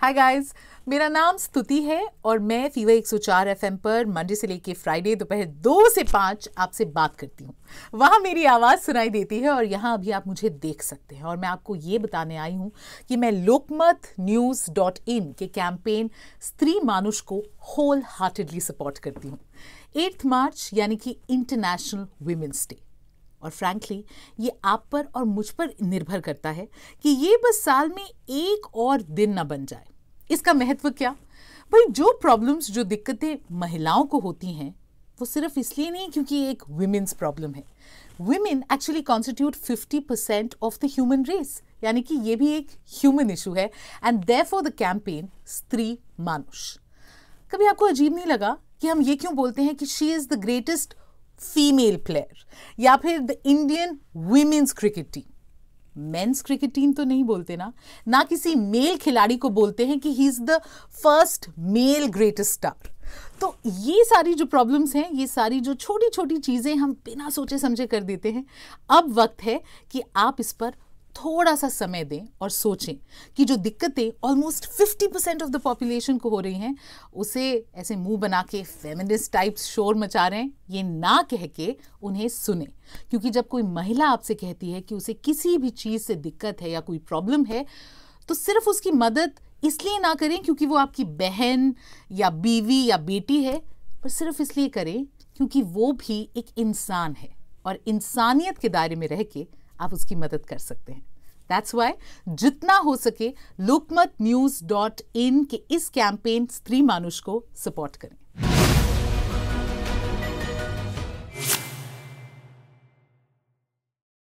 Hi guys मेरा नाम स्तुति है और मैं फीवर 104 एफएम पर मंडे से लेके फ्राइडे दोपहर दो से पाँच आपसे बात करती हूँ। वहाँ मेरी आवाज़ सुनाई देती है और यहाँ अभी आप मुझे देख सकते हैं। और मैं आपको ये बताने आई हूँ कि मैं लोकमत न्यूज़ डॉट इन के कैंपेन स्त्री मानुष को होल हार्टेडली सपोर्ट करती हूँ। एट्थ मार्च यानी कि इंटरनेशनल वीमेंस डे और फ्रैंकली ये आप पर और मुझ पर निर्भर करता है कि ये बस साल में एक और दिन ना बन जाए। इसका महत्व क्या? भाई, जो प्रॉब्लम्स जो दिक्कतें महिलाओं को होती हैं, वो सिर्फ़ इसलिए नहीं क्योंकि एक वुमेन्स प्रॉब्लम है। Women actually constitute 50 percent of the human race यानी कि ये भी एक ह्यूमन इशू है and therefore the campaign स्त्री, मानुष। कभी आपको अजीब नहीं लगा कि हम ये क्यों बोलते हैं कि she is the greatest female player या फिर the Indian women's cricket team men's cricket team तो नहीं बोलते ना। ना किसी मेल खिलाड़ी को बोलते हैं कि he is the first male greatest star तो ये सारी जो प्रॉब्लम्स हैं, ये सारी जो छोटी छोटी चीज़ें हम बिना सोचे समझे कर देते हैं। अब वक्त है कि आप इस पर थोड़ा सा समय दें और सोचें कि जो दिक्कतें almost 50 percent of the population को हो रही हैं, उसे ऐसे मुँह बना के फेमिनिस्ट टाइप्स शोर मचा रहे हैं, ये ना कह के उन्हें सुने। क्योंकि जब कोई महिला आपसे कहती है कि उसे किसी भी चीज़ से दिक्कत है या कोई प्रॉब्लम है तो सिर्फ़ उसकी मदद इसलिए ना करें क्योंकि वो आपकी बहन या बीवी या बेटी है, पर सिर्फ़ इसलिए करें क्योंकि वो भी एक इंसान है और इंसानियत के दायरे में रह के आप उसकी मदद कर सकते हैं। दैट्स वाई जितना हो सके लोकमत न्यूज़ डॉट इन के इस कैंपेन स्त्री मानुष को सपोर्ट करें।